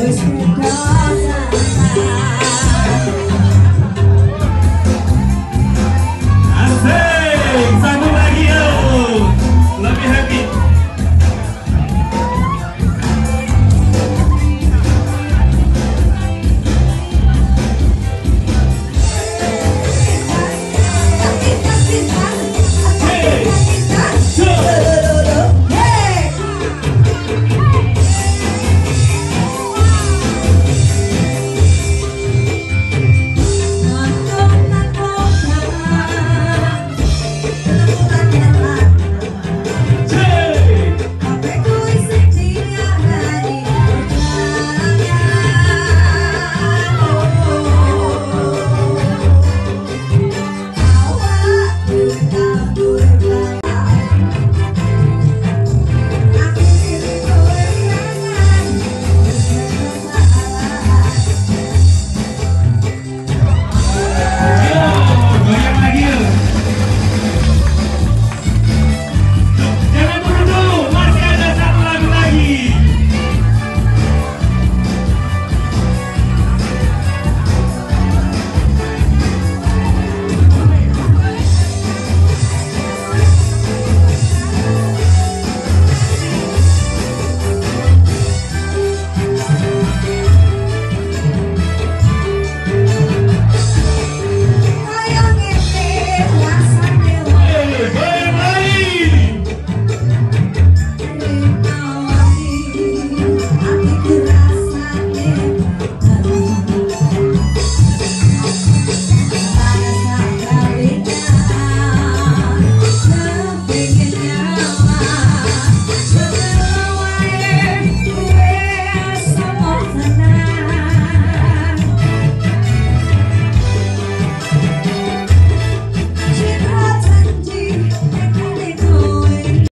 This.